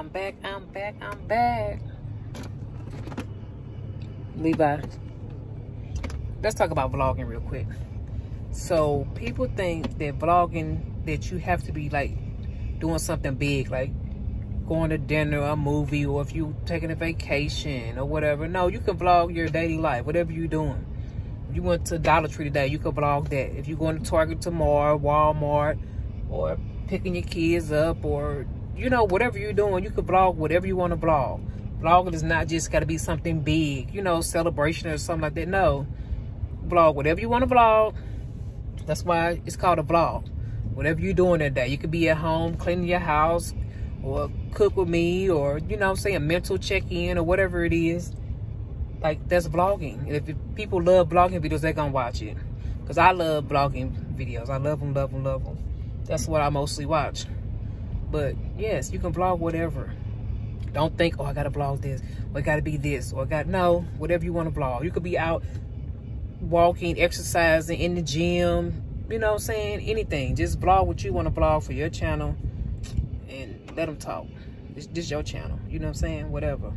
I'm back, I'm back, I'm back. Levi, let's talk about vlogging real quick. So people think that vlogging, that you have to be like doing something big, like going to dinner, a movie, or if you taking a vacation or whatever. No, you can vlog your daily life, whatever you're doing. If you went to Dollar Tree today, you can vlog that. If you're going to Target tomorrow, Walmart, or picking your kids up, or you know, whatever you're doing, you could vlog whatever you want to vlog. Vlogging is not just got to be something big, you know, celebration or something like that. No, vlog whatever you want to vlog. That's why it's called a vlog. Whatever you're doing that day. You could be at home cleaning your house or cook with me or, you know, say a mental check-in or whatever it is. Like, that's vlogging. If people love vlogging videos, they're to watch it. Because I love vlogging videos. I love them, love them, love them. That's what I mostly watch. But, yes, you can vlog whatever. Don't think, oh, I got to vlog this. Or I got to be this. Or I got, no, whatever you want to vlog. You could be out walking, exercising in the gym, you know what I'm saying? Anything. Just vlog what you want to vlog for your channel and let them talk. It's just your channel. You know what I'm saying? Whatever.